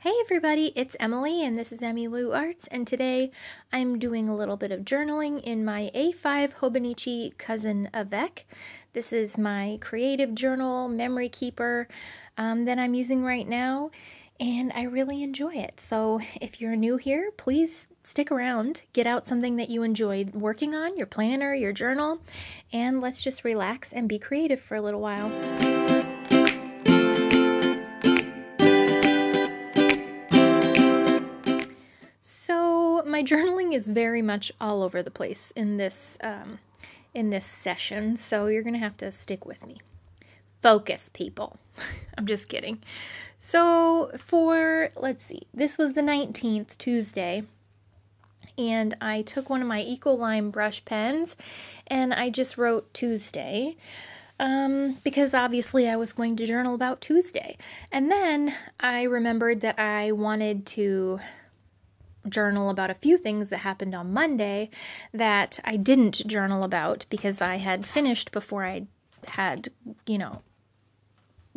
Hey everybody, it's Emily and this is EmiLou Arts and today I'm doing a little bit of journaling in my A5 Hobonichi Cousin Avec. This is my creative journal memory keeper um, that I'm using right now and I really enjoy it. So if you're new here, please stick around, get out something that you enjoyed working on, your planner, your journal, and let's just relax and be creative for a little while. My journaling is very much all over the place in this um, in this session, so you're gonna have to stick with me. Focus, people. I'm just kidding. So for let's see, this was the 19th, Tuesday, and I took one of my Ecoline brush pens and I just wrote Tuesday. Um, because obviously I was going to journal about Tuesday. And then I remembered that I wanted to journal about a few things that happened on Monday that I didn't journal about because I had finished before I had, you know,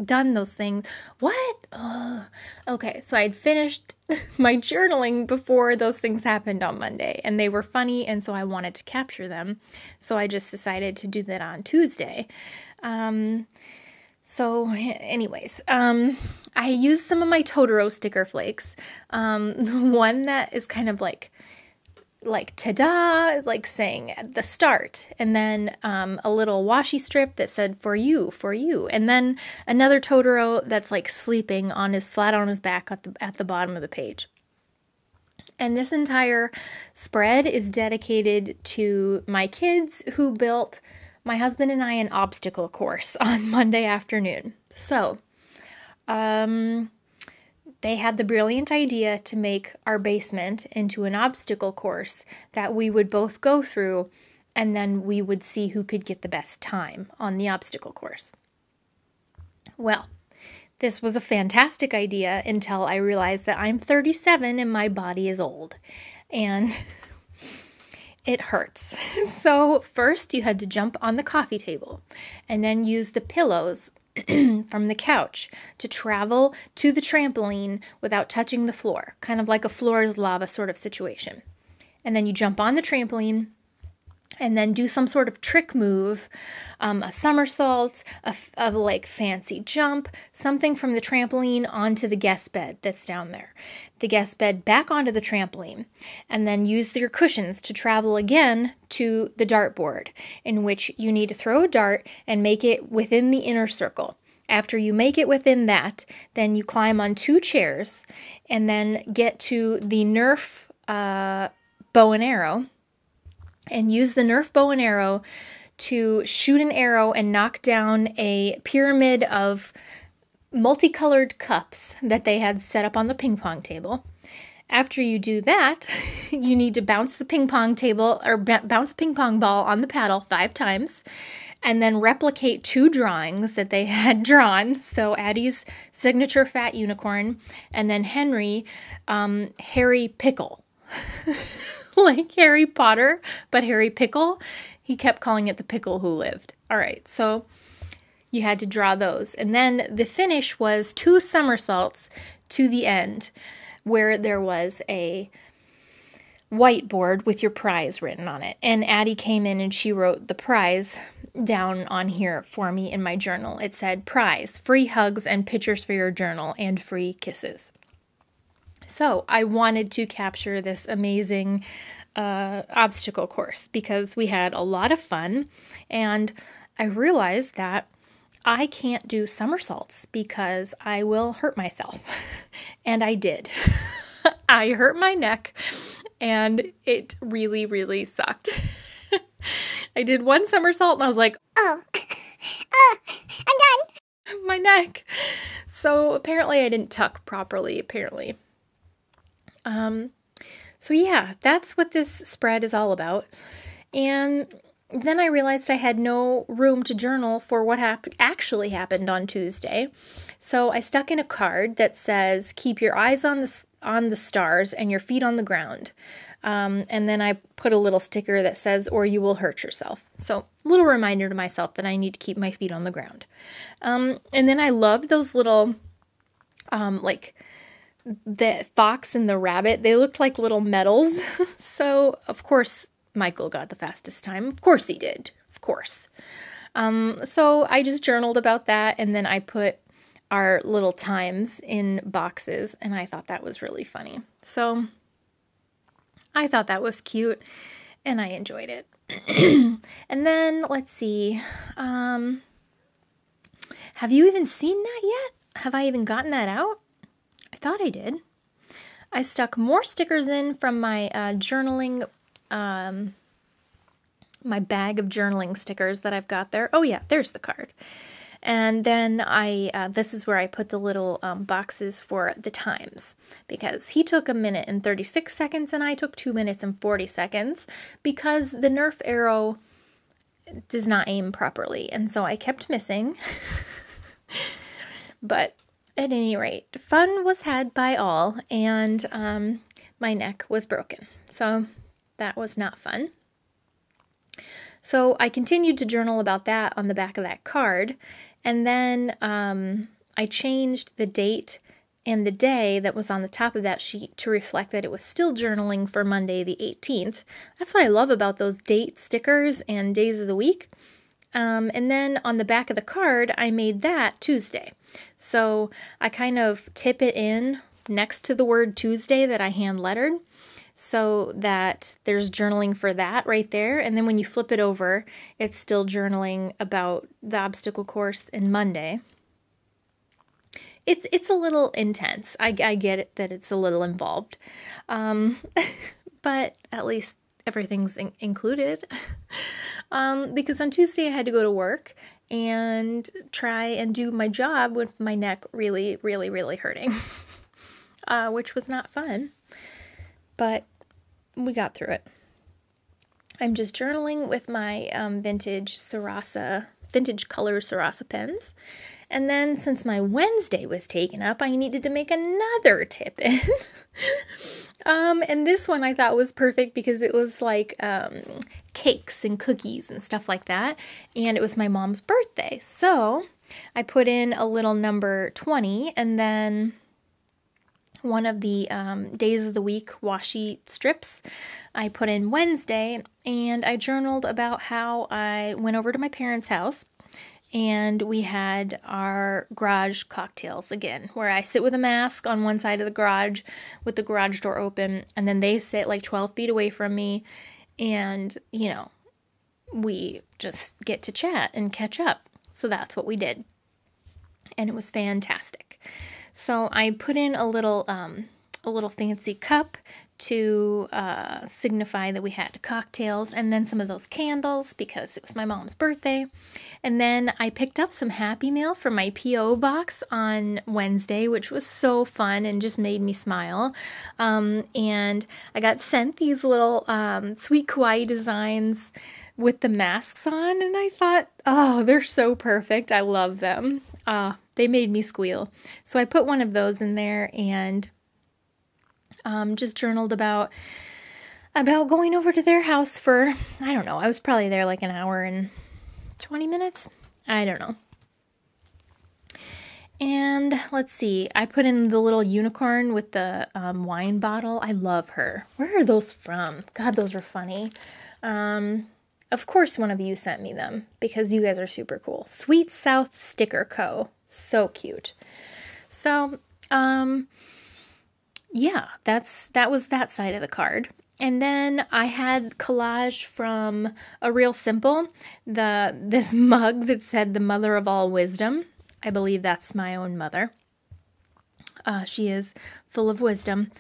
done those things. What? Ugh. Okay, so I'd finished my journaling before those things happened on Monday, and they were funny, and so I wanted to capture them. So I just decided to do that on Tuesday. Um, so, anyways, um, I used some of my Totoro sticker flakes. Um, one that is kind of like like ta-da, like saying at the start, and then um, a little washi strip that said for you, for you, and then another Totoro that's like sleeping on his flat on his back at the at the bottom of the page. And this entire spread is dedicated to my kids who built my husband and I an obstacle course on Monday afternoon. So, um, they had the brilliant idea to make our basement into an obstacle course that we would both go through, and then we would see who could get the best time on the obstacle course. Well, this was a fantastic idea until I realized that I'm 37 and my body is old. And it hurts. so, first you had to jump on the coffee table and then use the pillows from the couch to travel to the trampoline without touching the floor, kind of like a floor is lava sort of situation. And then you jump on the trampoline and then do some sort of trick move, um, a somersault, a, a like fancy jump, something from the trampoline onto the guest bed that's down there. The guest bed back onto the trampoline, and then use your cushions to travel again to the dartboard, in which you need to throw a dart and make it within the inner circle. After you make it within that, then you climb on two chairs and then get to the Nerf uh, bow and arrow and use the Nerf bow and arrow to shoot an arrow and knock down a pyramid of multicolored cups that they had set up on the ping pong table. After you do that, you need to bounce the ping pong table or bounce ping pong ball on the paddle five times and then replicate two drawings that they had drawn. So Addie's signature fat unicorn and then Henry, um, Harry Pickle. like Harry Potter, but Harry Pickle. He kept calling it the pickle who lived. All right, so you had to draw those. And then the finish was two somersaults to the end, where there was a whiteboard with your prize written on it. And Addie came in and she wrote the prize down on here for me in my journal. It said, Prize, free hugs and pictures for your journal, and free kisses. So I wanted to capture this amazing uh, obstacle course because we had a lot of fun, and I realized that I can't do somersaults because I will hurt myself. and I did. I hurt my neck, and it really, really sucked. I did one somersault and I was like, oh, uh, I'm done. My neck. So apparently I didn't tuck properly, apparently. Um, so yeah, that's what this spread is all about. And then I realized I had no room to journal for what hap- actually happened on Tuesday. So I stuck in a card that says, "Keep your eyes on the on the stars and your feet on the ground." Um, and then I put a little sticker that says, "Or you will hurt yourself." So little reminder to myself that I need to keep my feet on the ground. Um, and then I loved those little, um, like the fox and the rabbit, they looked like little medals. so, of course, Michael got the fastest time. Of course he did. Of course. Um, so I just journaled about that and then I put our little times in boxes and I thought that was really funny. So I thought that was cute and I enjoyed it. and then let's see. Um, have you even seen that yet? Have I even gotten that out? Thought I did. I stuck more stickers in from my uh, journaling, um, my bag of journaling stickers that I've got there. Oh, yeah, there's the card. And then I, uh, this is where I put the little um, boxes for the times because he took a minute and 36 seconds and I took two minutes and 40 seconds because the Nerf arrow does not aim properly. And so I kept missing. but at any rate, fun was had by all and um, my neck was broken. So that was not fun. So I continued to journal about that on the back of that card, and then um, I changed the date and the day that was on the top of that sheet to reflect that it was still journaling for Monday the 18th. That's what I love about those date stickers and days of the week. Um, and then on the back of the card, I made that Tuesday. So I kind of tip it in next to the word Tuesday that I hand lettered so that there's journaling for that right there. And then when you flip it over, it's still journaling about the obstacle course in Monday. It's it's a little intense. I, I get it that it's a little involved, um, but at least everything's in- included. um, because on Tuesday I had to go to work and try and do my job with my neck really, really, really hurting, uh, which was not fun. But we got through it. I'm just journaling with my um, vintage Sarasa, vintage color Sarasa pens. And then since my Wednesday was taken up, I needed to make another tip in. um, and this one I thought was perfect because it was like um, cakes and cookies and stuff like that. And it was my mom's birthday. So I put in a little number 20 and then one of the um, days of the week washi strips. I put in Wednesday and I journaled about how I went over to my parents' house and we had our garage cocktails again, where I sit with a mask on one side of the garage with the garage door open, and then they sit like 12 feet away from me, and you know, we just get to chat and catch up. So that's what we did. And it was fantastic. So I put in a little um, a little fancy cup to uh, signify that we had cocktails and then some of those candles because it was my mom's birthday. And then I picked up some Happy Mail from my P.O. box on Wednesday, which was so fun and just made me smile. Um, and I got sent these little um, sweet kawaii designs with the masks on, and I thought, oh, they're so perfect. I love them. Uh, they made me squeal. So I put one of those in there and um, just journaled about about going over to their house for I don't know. I was probably there like an hour and 20 minutes. I don't know. And let's see, I put in the little unicorn with the um, wine bottle. I love her. Where are those from? God, those are funny. Um, of course, one of you sent me them because you guys are super cool. Sweet South Sticker Co. So cute. So, um, yeah, that's that was that side of the card. And then I had collage from a real simple, the this mug that said the mother of all wisdom. I believe that's my own mother. Uh, she is full of wisdom.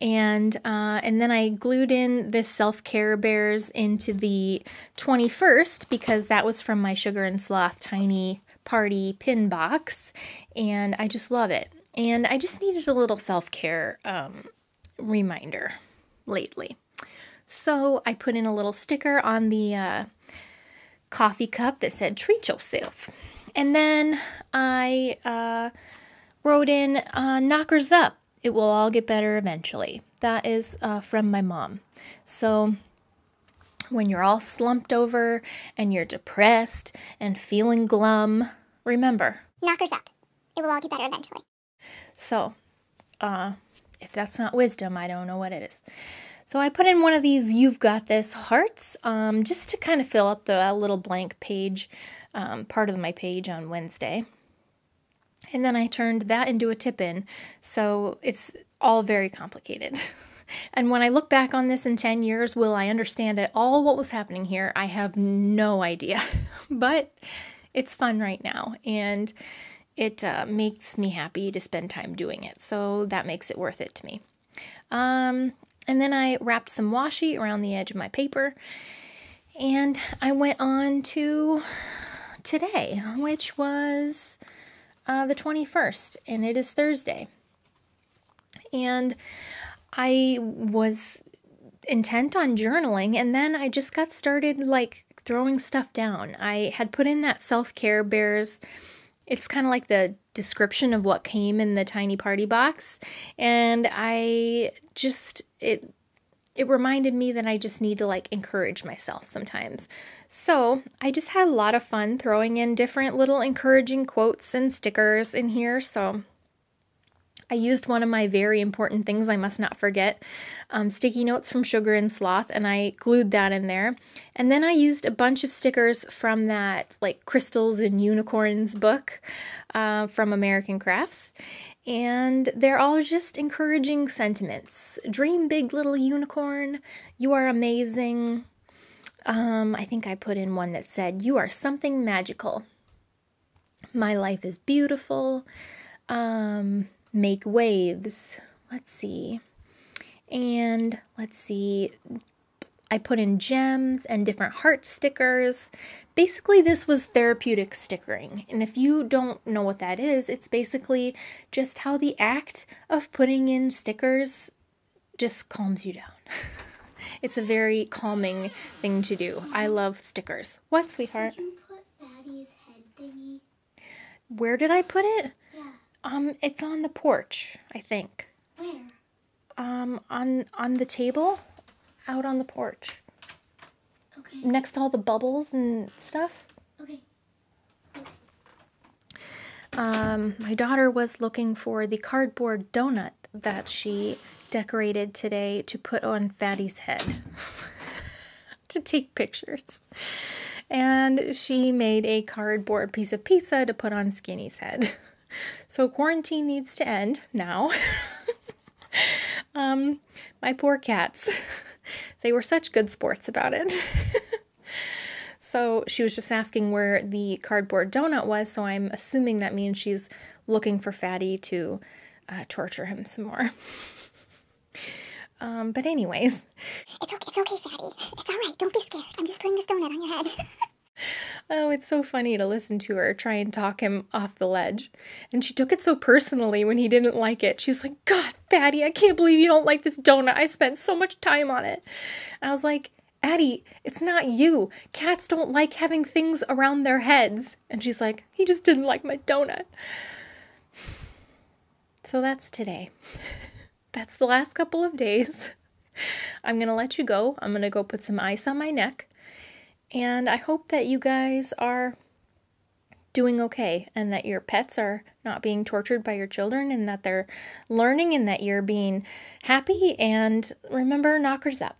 And uh, and then I glued in this self care bears into the 21st because that was from my sugar and sloth tiny party pin box, and I just love it. And I just needed a little self care um, reminder lately. So I put in a little sticker on the uh, coffee cup that said treat yourself. And then I uh, wrote in uh, knockers up. It will all get better eventually. That is uh, from my mom. So when you're all slumped over and you're depressed and feeling glum, remember knockers up. It will all get better eventually. So Uh, if that's not wisdom, I don't know what it is. So I put in one of these You've Got This hearts um, just to kind of fill up the little blank page, um, part of my page on Wednesday. And then I turned that into a tip in. So it's all very complicated. and when I look back on this in 10 years, will I understand at all what was happening here? I have no idea. but it's fun right now. And it uh, makes me happy to spend time doing it. So that makes it worth it to me. Um, and then I wrapped some washi around the edge of my paper. And I went on to today, which was uh, the 21st, and it is Thursday. And I was intent on journaling, and then I just got started like throwing stuff down. I had put in that self care bears. It's kind of like the description of what came in the tiny party box, and I just it it reminded me that I just need to like encourage myself sometimes. So I just had a lot of fun throwing in different little encouraging quotes and stickers in here. So I used one of my very important things I must not forget um, sticky notes from Sugar and Sloth, and I glued that in there. And then I used a bunch of stickers from that, like Crystals and Unicorns book uh, from American Crafts and they're all just encouraging sentiments. Dream big, little unicorn. You are amazing. Um, I think I put in one that said, You are something magical. My life is beautiful. Um, make waves. Let's see. And let's see. I put in gems and different heart stickers. Basically, this was therapeutic stickering. And if you don't know what that is, it's basically just how the act of putting in stickers just calms you down. it's a very calming thing to do. I love stickers. What, sweetheart? Where did I put it? Um, it's on the porch, I think. Where? Um, on on the table out on the porch Okay. next to all the bubbles and stuff. Okay. Um, my daughter was looking for the cardboard donut that she decorated today to put on Fatty's head to take pictures. And she made a cardboard piece of pizza to put on Skinny's head. So quarantine needs to end now. um, my poor cats. They were such good sports about it. so she was just asking where the cardboard donut was, so I'm assuming that means she's looking for Fatty to uh, torture him some more. um, but, anyways, It's okay, it's okay, Fatty. It's all right. Don't be scared. I'm just putting this donut on your head. Oh, it's so funny to listen to her try and talk him off the ledge. And she took it so personally when he didn't like it. She's like, God, Fatty, I can't believe you don't like this donut. I spent so much time on it. And I was like, Addie, it's not you. Cats don't like having things around their heads. And she's like, he just didn't like my donut. So that's today. That's the last couple of days. I'm going to let you go. I'm going to go put some ice on my neck. And I hope that you guys are doing okay and that your pets are not being tortured by your children and that they're learning and that you're being happy. And remember, knockers up.